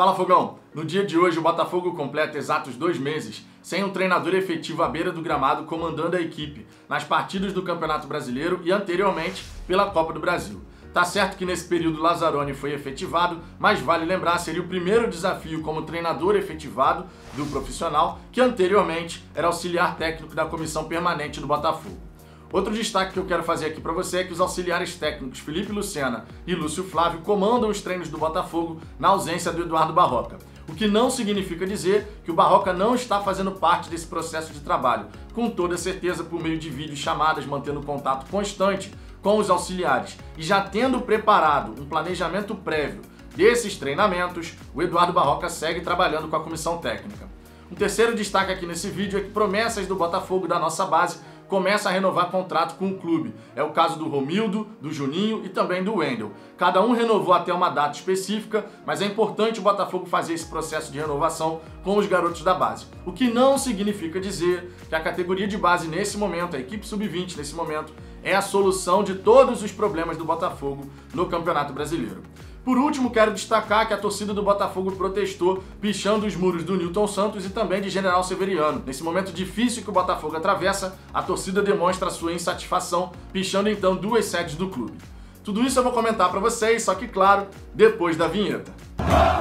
Fala Fogão! No dia de hoje o Botafogo completa exatos dois meses sem um treinador efetivo à beira do gramado comandando a equipe nas partidas do Campeonato Brasileiro e anteriormente pela Copa do Brasil. Tá certo que nesse período Lazzaroni foi efetivado, mas vale lembrar, seria o primeiro desafio como treinador efetivado do profissional, que anteriormente era auxiliar técnico da comissão permanente do Botafogo. Outro destaque que eu quero fazer aqui para você é que os auxiliares técnicos Felipe Lucena e Lúcio Flávio comandam os treinos do Botafogo na ausência do Eduardo Barroca. O que não significa dizer que o Barroca não está fazendo parte desse processo de trabalho, com toda certeza por meio de vídeos chamadas, mantendo contato constante com os auxiliares e já tendo preparado um planejamento prévio desses treinamentos, o Eduardo Barroca segue trabalhando com a comissão técnica. Um terceiro destaque aqui nesse vídeo é que promessas do Botafogo da nossa base começa a renovar contrato com o clube. É o caso do Romildo, do Juninho e também do Wendel. Cada um renovou até uma data específica, mas é importante o Botafogo fazer esse processo de renovação com os garotos da base. O que não significa dizer que a categoria de base nesse momento, a equipe sub-20 nesse momento, é a solução de todos os problemas do Botafogo no Campeonato Brasileiro. Por último, quero destacar que a torcida do Botafogo protestou pichando os muros do Newton Santos e também de General Severiano. Nesse momento difícil que o Botafogo atravessa, a torcida demonstra sua insatisfação, pichando então duas sedes do clube. Tudo isso eu vou comentar para vocês, só que claro, depois da vinheta. Vamos,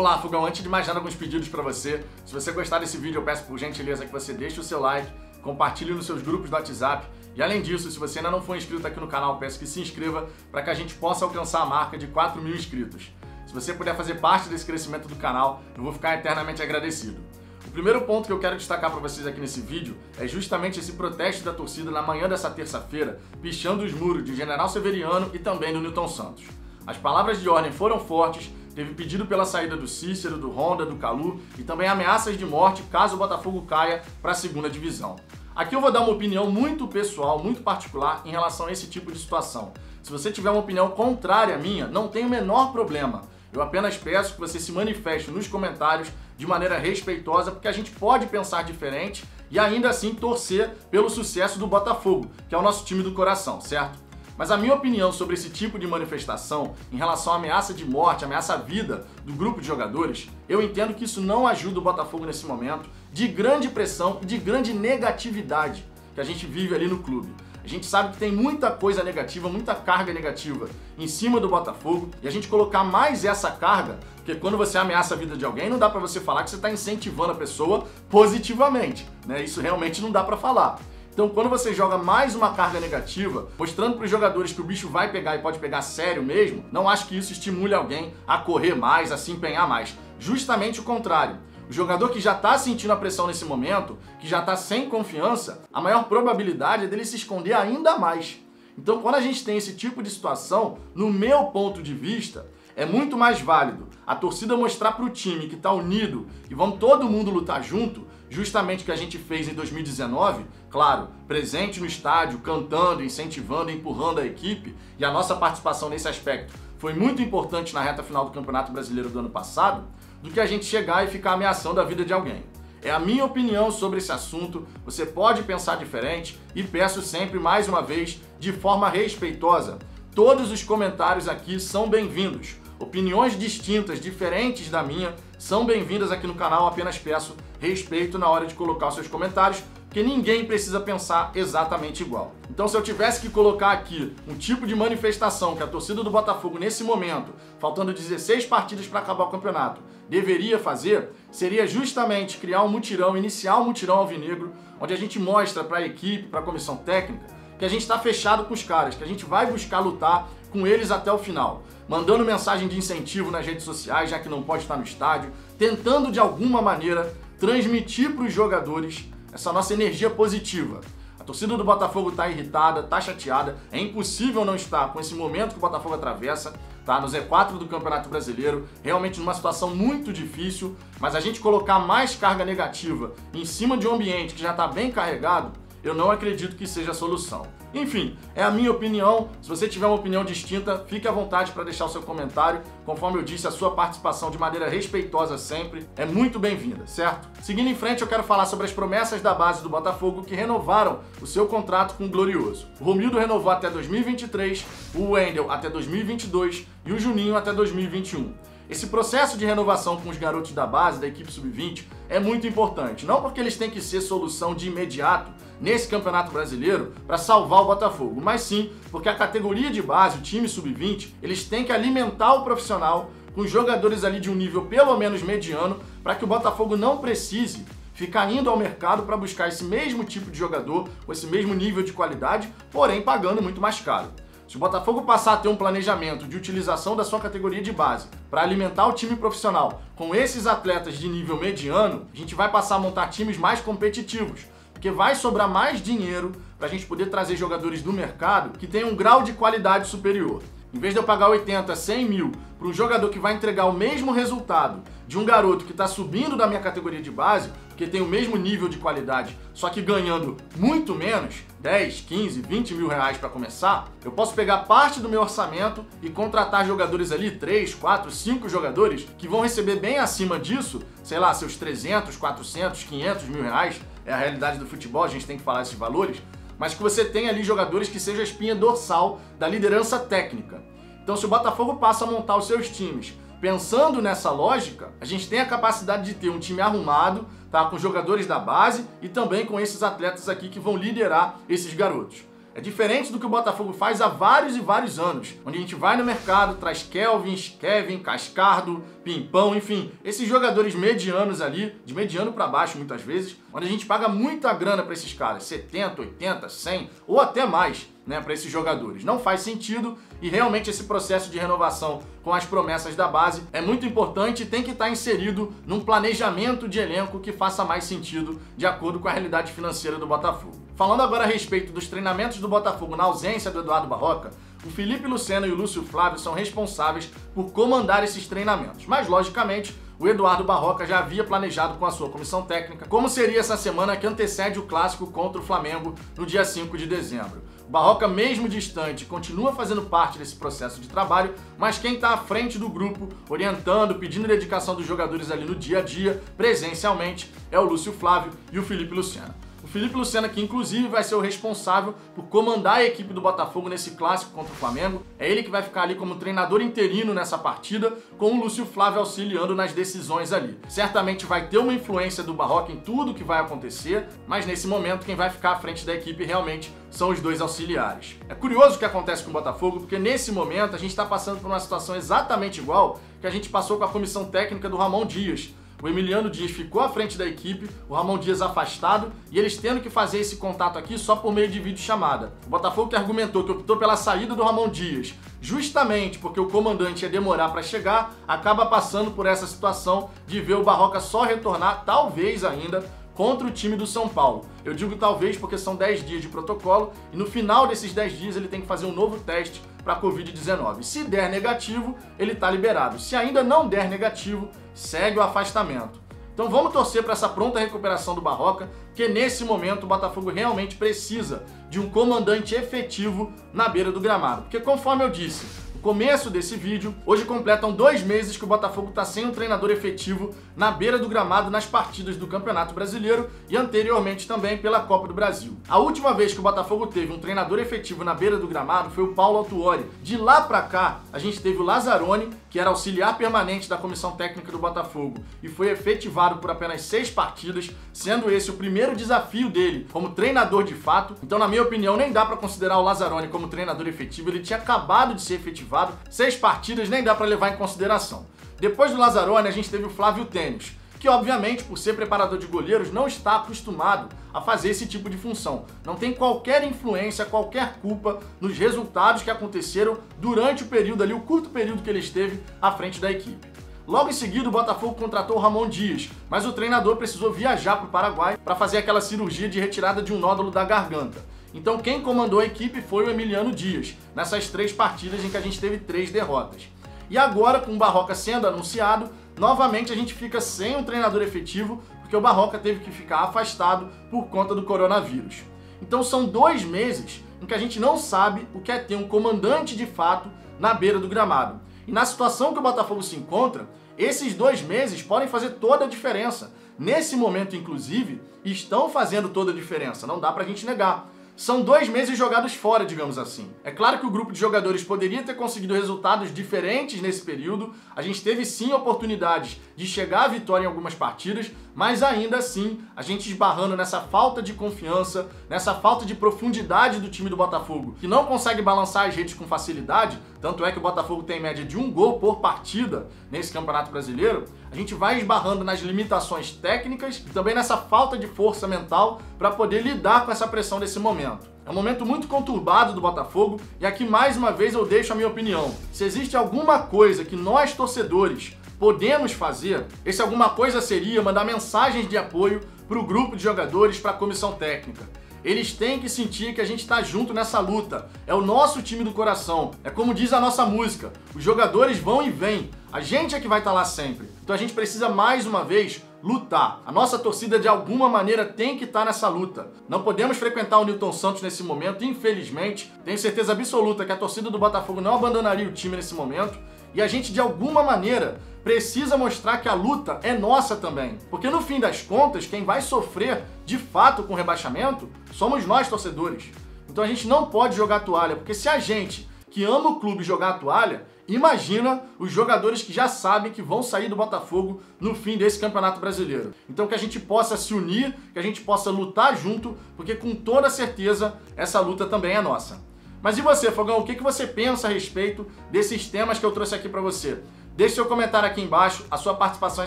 Vamos lá, Fogão, antes de mais nada, alguns pedidos para você. Se você gostar desse vídeo, eu peço por gentileza que você deixe o seu like, compartilhe nos seus grupos do WhatsApp. E além disso, se você ainda não for inscrito aqui no canal, peço que se inscreva para que a gente possa alcançar a marca de 4 mil inscritos. Se você puder fazer parte desse crescimento do canal, eu vou ficar eternamente agradecido. O primeiro ponto que eu quero destacar para vocês aqui nesse vídeo é justamente esse protesto da torcida na manhã dessa terça-feira, pichando os muros de General Severiano e também do Newton Santos. As palavras de ordem foram fortes Teve pedido pela saída do Cícero, do Honda, do Calu e também ameaças de morte caso o Botafogo caia para a segunda divisão. Aqui eu vou dar uma opinião muito pessoal, muito particular em relação a esse tipo de situação. Se você tiver uma opinião contrária à minha, não tem o menor problema. Eu apenas peço que você se manifeste nos comentários de maneira respeitosa, porque a gente pode pensar diferente e ainda assim torcer pelo sucesso do Botafogo, que é o nosso time do coração, certo? Mas a minha opinião sobre esse tipo de manifestação em relação à ameaça de morte, ameaça à vida do grupo de jogadores, eu entendo que isso não ajuda o Botafogo nesse momento de grande pressão e de grande negatividade que a gente vive ali no clube. A gente sabe que tem muita coisa negativa, muita carga negativa em cima do Botafogo e a gente colocar mais essa carga, porque quando você ameaça a vida de alguém, não dá para você falar que você está incentivando a pessoa positivamente, né? Isso realmente não dá para falar. Então, quando você joga mais uma carga negativa, mostrando para os jogadores que o bicho vai pegar e pode pegar sério mesmo, não acho que isso estimule alguém a correr mais, a se empenhar mais. Justamente o contrário. O jogador que já está sentindo a pressão nesse momento, que já está sem confiança, a maior probabilidade é dele se esconder ainda mais. Então, quando a gente tem esse tipo de situação, no meu ponto de vista, é muito mais válido a torcida mostrar para o time que está unido e vamos todo mundo lutar junto, justamente o que a gente fez em 2019, claro, presente no estádio, cantando, incentivando, empurrando a equipe, e a nossa participação nesse aspecto foi muito importante na reta final do Campeonato Brasileiro do ano passado, do que a gente chegar e ficar ameaçando a vida de alguém. É a minha opinião sobre esse assunto, você pode pensar diferente e peço sempre, mais uma vez, de forma respeitosa. Todos os comentários aqui são bem-vindos. Opiniões distintas, diferentes da minha, são bem-vindas aqui no canal, apenas peço respeito na hora de colocar seus comentários, porque ninguém precisa pensar exatamente igual. Então, se eu tivesse que colocar aqui um tipo de manifestação que a torcida do Botafogo, nesse momento, faltando 16 partidas para acabar o campeonato, deveria fazer, seria justamente criar um mutirão, iniciar um mutirão alvinegro, onde a gente mostra para a equipe, para a comissão técnica, que a gente está fechado com os caras, que a gente vai buscar lutar com eles até o final, mandando mensagem de incentivo nas redes sociais, já que não pode estar no estádio, tentando de alguma maneira transmitir para os jogadores essa nossa energia positiva. A torcida do Botafogo está irritada, está chateada, é impossível não estar com esse momento que o Botafogo atravessa, tá? No Z4 do Campeonato Brasileiro, realmente numa situação muito difícil, mas a gente colocar mais carga negativa em cima de um ambiente que já está bem carregado, eu não acredito que seja a solução. Enfim, é a minha opinião. Se você tiver uma opinião distinta, fique à vontade para deixar o seu comentário. Conforme eu disse, a sua participação de maneira respeitosa sempre é muito bem-vinda, certo? Seguindo em frente, eu quero falar sobre as promessas da base do Botafogo que renovaram o seu contrato com o Glorioso. O Romildo renovou até 2023, o Wendel até 2022 e o Juninho até 2021. Esse processo de renovação com os garotos da base, da equipe sub-20, é muito importante. Não porque eles têm que ser solução de imediato nesse campeonato brasileiro para salvar o Botafogo, mas sim porque a categoria de base, o time sub-20, eles têm que alimentar o profissional com jogadores ali de um nível pelo menos mediano para que o Botafogo não precise ficar indo ao mercado para buscar esse mesmo tipo de jogador com esse mesmo nível de qualidade, porém pagando muito mais caro. Se o Botafogo passar a ter um planejamento de utilização da sua categoria de base para alimentar o time profissional com esses atletas de nível mediano, a gente vai passar a montar times mais competitivos, porque vai sobrar mais dinheiro para a gente poder trazer jogadores do mercado que tenham um grau de qualidade superior. Em vez de eu pagar 80, 100 mil para um jogador que vai entregar o mesmo resultado de um garoto que está subindo da minha categoria de base, que tem o mesmo nível de qualidade, só que ganhando muito menos, 10, 15, 20 mil reais para começar, eu posso pegar parte do meu orçamento e contratar jogadores ali, 3, 4, 5 jogadores, que vão receber bem acima disso, sei lá, seus 300, 400, 500 mil reais, é a realidade do futebol, a gente tem que falar esses valores, mas que você tenha ali jogadores que sejam a espinha dorsal da liderança técnica. Então, se o Botafogo passa a montar os seus times pensando nessa lógica, a gente tem a capacidade de ter um time arrumado, tá, com jogadores da base e também com esses atletas aqui que vão liderar esses garotos. É diferente do que o Botafogo faz há vários e vários anos, onde a gente vai no mercado, traz Kelvin, Kevin, Cascardo, Pimpão, enfim, esses jogadores medianos ali, de mediano para baixo muitas vezes, onde a gente paga muita grana para esses caras, 70, 80, 100 ou até mais né, para esses jogadores. Não faz sentido e realmente esse processo de renovação com as promessas da base é muito importante e tem que estar inserido num planejamento de elenco que faça mais sentido de acordo com a realidade financeira do Botafogo. Falando agora a respeito dos treinamentos do Botafogo na ausência do Eduardo Barroca, o Felipe Luceno e o Lúcio Flávio são responsáveis por comandar esses treinamentos. Mas, logicamente, o Eduardo Barroca já havia planejado com a sua comissão técnica como seria essa semana que antecede o clássico contra o Flamengo no dia 5 de dezembro. Barroca, mesmo distante, continua fazendo parte desse processo de trabalho, mas quem está à frente do grupo, orientando, pedindo dedicação dos jogadores ali no dia a dia, presencialmente, é o Lúcio Flávio e o Felipe Luciano. Felipe Luciano, que inclusive vai ser o responsável por comandar a equipe do Botafogo nesse clássico contra o Flamengo. É ele que vai ficar ali como treinador interino nessa partida, com o Lúcio Flávio auxiliando nas decisões ali. Certamente vai ter uma influência do Barroca em tudo que vai acontecer, mas nesse momento quem vai ficar à frente da equipe realmente são os dois auxiliares. É curioso o que acontece com o Botafogo, porque nesse momento a gente está passando por uma situação exatamente igual que a gente passou com a comissão técnica do Ramon Dias o Emiliano Dias ficou à frente da equipe, o Ramon Dias afastado e eles tendo que fazer esse contato aqui só por meio de vídeo chamada. O Botafogo que argumentou que optou pela saída do Ramon Dias, justamente porque o comandante ia demorar para chegar, acaba passando por essa situação de ver o Barroca só retornar, talvez ainda, contra o time do São Paulo. Eu digo talvez porque são 10 dias de protocolo e no final desses 10 dias ele tem que fazer um novo teste para Covid-19. Se der negativo, ele está liberado. Se ainda não der negativo, segue o afastamento. Então vamos torcer para essa pronta recuperação do Barroca, que nesse momento o Botafogo realmente precisa de um comandante efetivo na beira do gramado. Porque conforme eu disse, começo desse vídeo, hoje completam dois meses que o Botafogo está sem um treinador efetivo na beira do gramado nas partidas do Campeonato Brasileiro e anteriormente também pela Copa do Brasil. A última vez que o Botafogo teve um treinador efetivo na beira do gramado foi o Paulo Autuori. De lá para cá, a gente teve o Lazzaroni, que era auxiliar permanente da comissão técnica do Botafogo e foi efetivado por apenas seis partidas, sendo esse o primeiro desafio dele como treinador de fato. Então, na minha opinião, nem dá para considerar o Lazzaroni como treinador efetivo, ele tinha acabado de ser efetivado seis partidas nem dá para levar em consideração. Depois do Lazzaroni, a gente teve o Flávio Tênis, que obviamente, por ser preparador de goleiros, não está acostumado a fazer esse tipo de função. Não tem qualquer influência, qualquer culpa nos resultados que aconteceram durante o período ali, o curto período que ele esteve à frente da equipe. Logo em seguida, o Botafogo contratou o Ramon Dias, mas o treinador precisou viajar para o Paraguai para fazer aquela cirurgia de retirada de um nódulo da garganta. Então quem comandou a equipe foi o Emiliano Dias, nessas três partidas em que a gente teve três derrotas. E agora, com o Barroca sendo anunciado, novamente a gente fica sem um treinador efetivo, porque o Barroca teve que ficar afastado por conta do coronavírus. Então são dois meses em que a gente não sabe o que é ter um comandante de fato na beira do gramado. E na situação que o Botafogo se encontra, esses dois meses podem fazer toda a diferença. Nesse momento, inclusive, estão fazendo toda a diferença, não dá pra gente negar. São dois meses jogados fora, digamos assim. É claro que o grupo de jogadores poderia ter conseguido resultados diferentes nesse período. A gente teve sim oportunidades de chegar à vitória em algumas partidas, mas ainda assim a gente esbarrando nessa falta de confiança, nessa falta de profundidade do time do Botafogo, que não consegue balançar as redes com facilidade. Tanto é que o Botafogo tem média de um gol por partida nesse Campeonato Brasileiro. A gente vai esbarrando nas limitações técnicas e também nessa falta de força mental para poder lidar com essa pressão desse momento. É um momento muito conturbado do Botafogo e aqui mais uma vez eu deixo a minha opinião. Se existe alguma coisa que nós torcedores podemos fazer, esse alguma coisa seria mandar mensagens de apoio para o grupo de jogadores, para a comissão técnica. Eles têm que sentir que a gente está junto nessa luta. É o nosso time do coração. É como diz a nossa música: os jogadores vão e vêm. A gente é que vai estar tá lá sempre. Então a gente precisa mais uma vez lutar. A nossa torcida de alguma maneira tem que estar tá nessa luta. Não podemos frequentar o Newton Santos nesse momento, infelizmente. Tenho certeza absoluta que a torcida do Botafogo não abandonaria o time nesse momento. E a gente de alguma maneira precisa mostrar que a luta é nossa também. Porque no fim das contas, quem vai sofrer de fato com o rebaixamento somos nós torcedores. Então a gente não pode jogar toalha, porque se a gente que ama o clube jogar toalha, Imagina os jogadores que já sabem que vão sair do Botafogo no fim desse Campeonato Brasileiro. Então que a gente possa se unir, que a gente possa lutar junto, porque com toda certeza essa luta também é nossa. Mas e você, Fogão, o que você pensa a respeito desses temas que eu trouxe aqui para você? Deixe seu comentário aqui embaixo, a sua participação é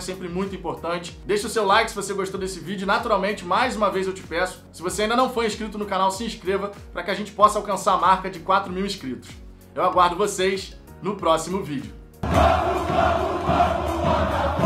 sempre muito importante. Deixe o seu like se você gostou desse vídeo. Naturalmente, mais uma vez eu te peço, se você ainda não foi inscrito no canal, se inscreva para que a gente possa alcançar a marca de 4 mil inscritos. Eu aguardo vocês no próximo vídeo. Vamos, vamos, vamos,